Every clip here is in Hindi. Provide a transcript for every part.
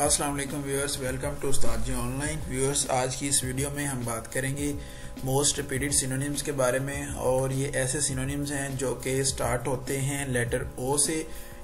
अस्सलाम वालेकुम viewers, welcome to Ustad ji online. Viewers, आज की इस वीडियो में हम बात करेंगे मोस्ट रिपीटेड सिनोनिम्स के बारे में, और ये ऐसे सिनोनिम्स हैं जो कि स्टार्ट होते हैं लेटर ओ से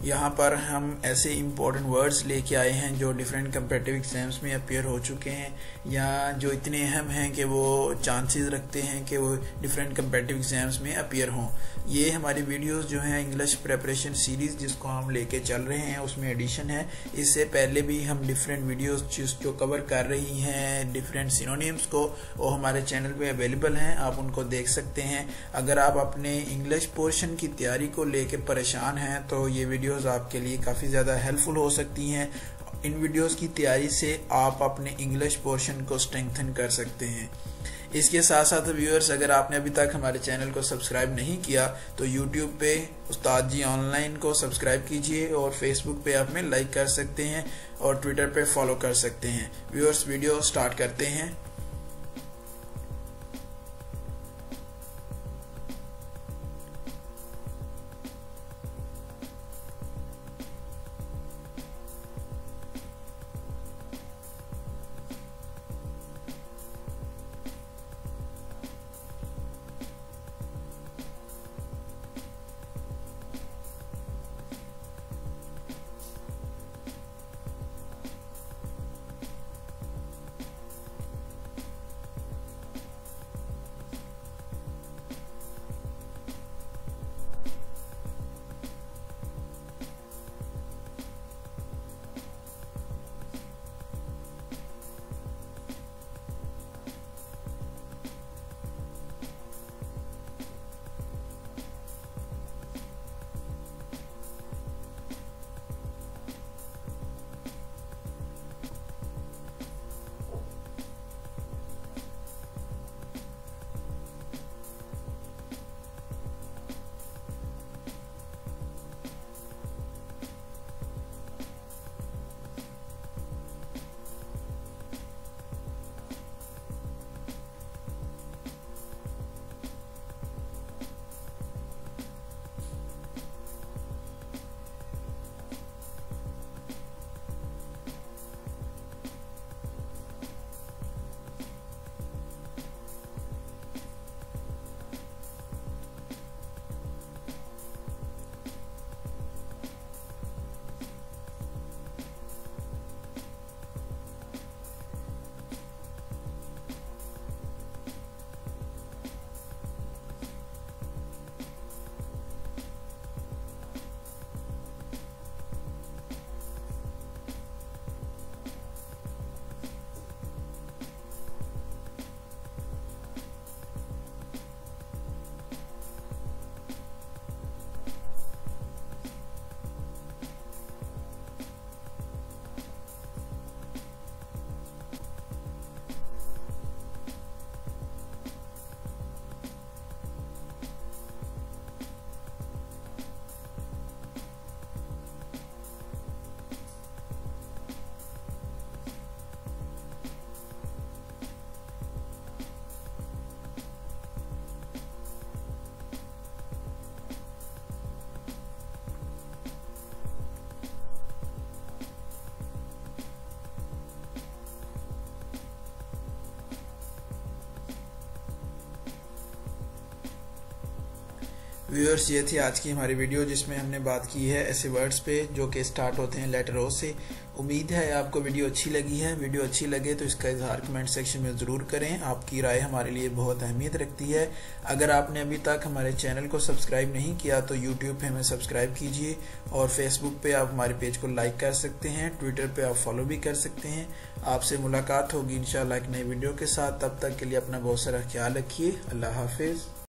यहाँ पर हम ऐसे इम्पोर्टेंट वर्ड्स लेके आए हैं जो डिफरेंट कंपेटिव एग्ज़ाम्स में अपेयर हो चुके हैं, या जो इतने अहम हैं कि वो चांसेस रखते हैं कि वो डिफरेंट कंपेटिव एग्ज़ाम्स में अपेयर हों। ये हमारी वीडियोस जो हैं इंग्लिश प्रेपरेशन सीरीज़ जिसको हम लेके चल रहे हैं, उसमें एडिशन है। इससे पहले भी हम डिफरेंट वीडियोस जो कवर कर रही हैं डिफरेंट सिनोनियम्स को, वो हमारे चैनल पे अवेलेबल हैं, आप उनको देख सकते हैं। अगर आप अपने इंग्लिश पोर्शन की तैयारी को लेके परेशान हैं तो ये वीडियोस आपके लिए काफ़ी ज़्यादा हेल्पफुल हो सकती हैं। इन वीडियोस की तैयारी से आप अपने इंग्लिश पोर्शन को स्ट्रेंथन कर सकते हैं। इसके साथ साथ व्यूअर्स अगर आपने अभी तक हमारे चैनल को सब्सक्राइब नहीं किया तो यूट्यूब पे उस्ताद जी ऑनलाइन को सब्सक्राइब कीजिए और फेसबुक पे आप में लाइक कर सकते हैं और ट्विटर पे फॉलो कर सकते हैं। व्यूअर्स वीडियो स्टार्ट करते हैं। व्यूअर्स ये थी आज की हमारी वीडियो जिसमें हमने बात की है ऐसे वर्ड्स पे जो कि स्टार्ट होते हैं लेटर ओ से। उम्मीद है आपको वीडियो अच्छी लगी है। वीडियो अच्छी लगे तो इसका इजहार कमेंट सेक्शन में ज़रूर करें। आपकी राय हमारे लिए बहुत अहमियत रखती है। अगर आपने अभी तक हमारे चैनल को सब्सक्राइब नहीं किया तो यूट्यूब पे हमें सब्सक्राइब कीजिए और फेसबुक पे आप हमारे पेज को लाइक कर सकते हैं। ट्विटर पे आप फॉलो भी कर सकते हैं। आपसे मुलाकात होगी इंशाल्लाह एक नई वीडियो के साथ। तब तक के लिए अपना बहुत सारा ख्याल रखिए। अल्लाह हाफिज़।